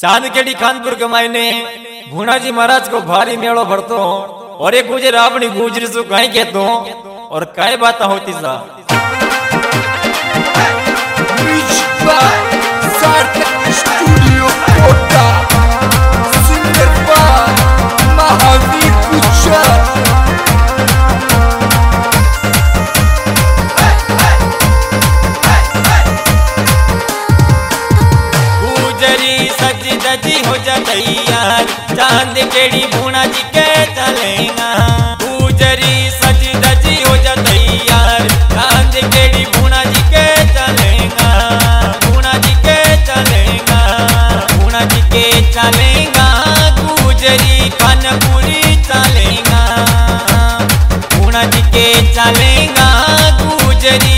चांदकेड़ी खानपुर के मायने भूनाजी महाराज को भारी मेड़ो भरतो। और एक गुजर अपनी गुजरी सु कहीं कहतो और कई बात होती सा दजी हो जा तैयार। चाँद केड़ी भूना जी के चलेगा। सज दजी हो जा तैयार। चाँद जी के चलेगा। जी के चलेगा। जी के चलेगा। गुजरी कानपुरी चलेगा। भूना जी के चलेगा। गुजरी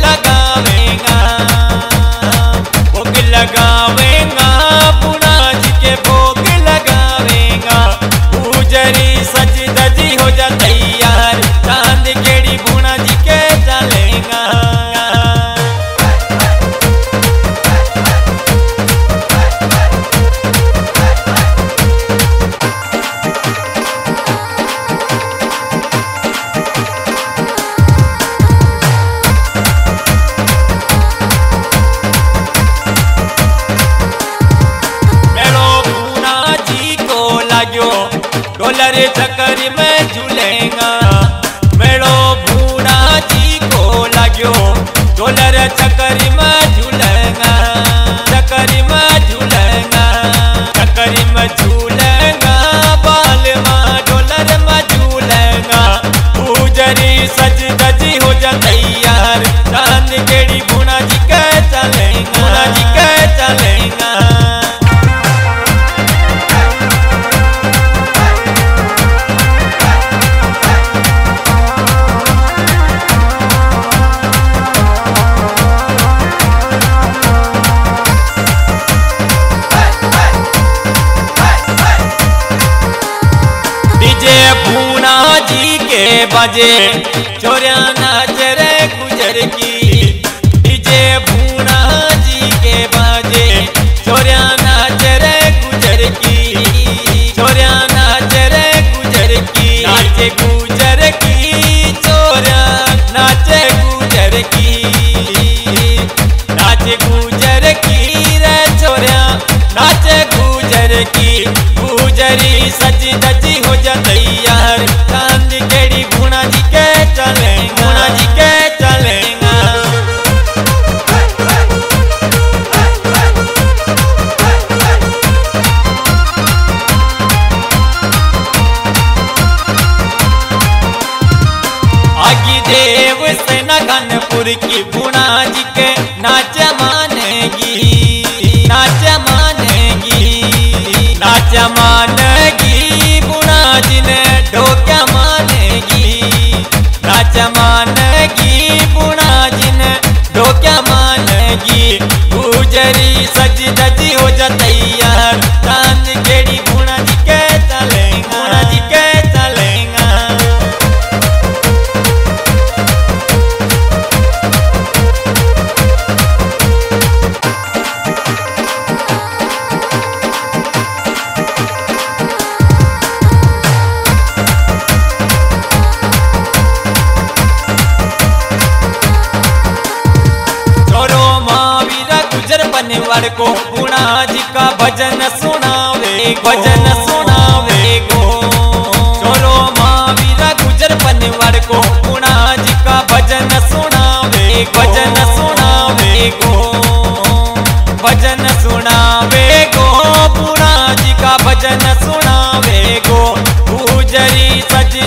la चक्कर में झूलेगा। मेड़ो भूरा जी को लगो डोलर चक्कर में बजे चोरिया नाच रे गुजर की। डीजे पूना जी के बजे, चोरिया नाच रे गुजर की। चोरिया नाच रे गुजर की, नाचे गुजर की। चोरिया नाचे गुजर की। नाचे गुजर की रे चोरिया, नाचे गुजर की। गुजरी सज दजी हो जा तैयार, चाँद केड़ी देव सेना कानपुर की गुणा जी के नाच मानेगी नाच मानेगी नाच मानेगी। गुणा जी ने ढोक्या मानेगी, नाच मानेगी। गुणा जी ने ढोक्या मानेगी। गुजरी सज दजी हो जा तैयार चाँद केड़ी गुणा भगवान को पूर्णा जी का भजन सुनावे भजन सुनावे गो। छोरो महावीरा गुजर बनवर को पूर्णा जी का भजन सुनावे भजन सुनावे गो। भजन सुनावे गो पूर्णा जी का भजन सुनावे गो। पूजरी सज